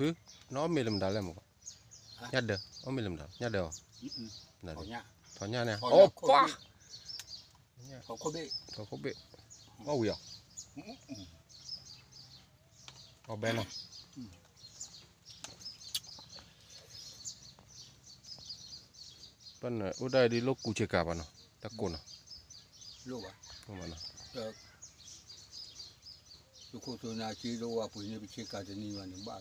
pu nó mê lầm đá lên một nhát được nó mê lầm đá nhát được là เขาเนี่ย thọ nha nè Thọ ô nha, pa เขาเขาเบ้ thọ có bị có quỷ à có bé nào bên này ở đây đi lúc cụ chơi cả bạn nào ta cồn nào ลูกอะ không bạn nào ลูกโคตรนาชีโลว่าปุ๋ยเนี่ยไปเช็คการจะนี่วันหนึ่งบ้าง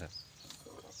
nó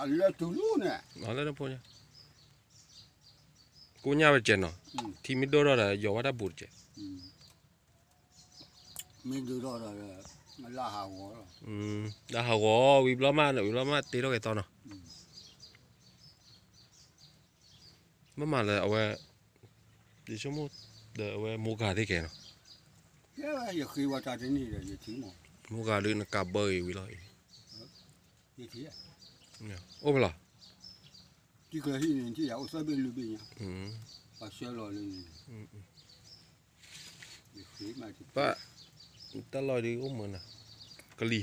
โอ้สิ ha de dio na dan na ha paro jan ne o cha la kwa pu le le da ที่ไม่ดูหรอกเบ้ย ya ล่าเนี่ยโอ้ลีก็ดูรอดบุบอะ da ti me do da le tho mi le te ki da ฮะอะ ta e lo ni อืมบ้า ya te thu ye ที่ le ไม่ tho รอด mi สิมาบ้าดูรอด thi tu ro ja da bo ko อันเล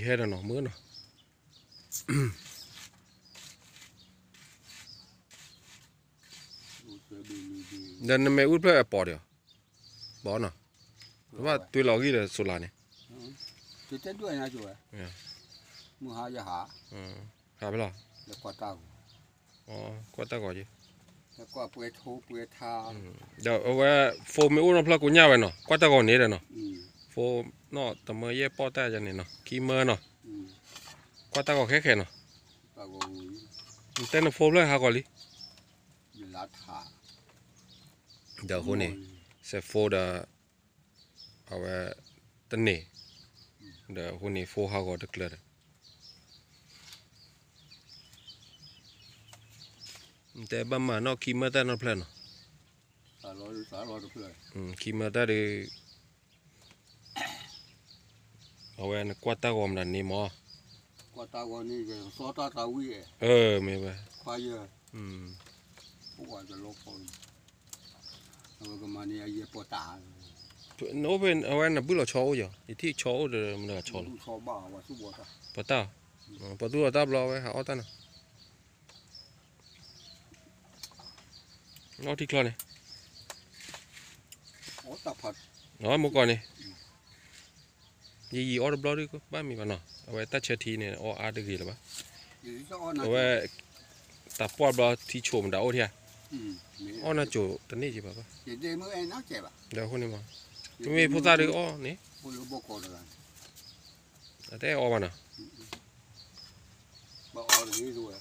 ือดดูรู้เนี่ย ma le na po nya ko nya ba chen no อืม thi me do da yo wa da bu che อืมไม่ ครับเปล่าแล้วก็ต่าอ๋อก็ตาก่อจีแล้วก็เปื่อยทูเปื่อยทาเดี๋ยวเอาไว้โฟมไม่อุ่นพลากุญญาไว้เนาะก็เตาก่อนนี้เดี๋ยวเนาะโฟมเนาะแต่เมื่อเย่ป้อแต่จะเนี่ยเนาะขี้เมื่อเนาะก็เตาก่อนแค่แค่เนาะเต้นโฟมเลยฮะก่อนลิเดี๋ยวคนนี้เซฟโฟเดอเอาไว้ต้นนี่เดี๋ยวคนนี้โฟฮาก็ตะเกลือ แต่บ้ามานอกคีมาตานอเพลนสามร้อยสามร้อยเพลนอืมคีมาตาเดเอาไว้นกวาดตากอมดันนี่มอกวาดตากอมนี่ก็ซอตาตาวีเออไม่ไปควายเยอะอืมผู้ว่าจะลบคนแล้วก็มาเนี่ยเยปอตาโน้เป็นเอาไว้นะบุหรี่โชว์อยู่ที่โชว์เดี๋ยวมันก็โชว์ปอตาปอตาปอตัวตาบลอไว้หาอ้อตานะ nó thích lo này nó một con này gì gì order blood đi ba mi bạn nào vậy ta chơi thì này o a được gì là ba vậy ta bỏ blood thì chồm đã ô thia o là chỗ tấn này gì bà ba đâu không này mà chúng mình phụ ta được o này ở đây o bạn nào bà o được như rồi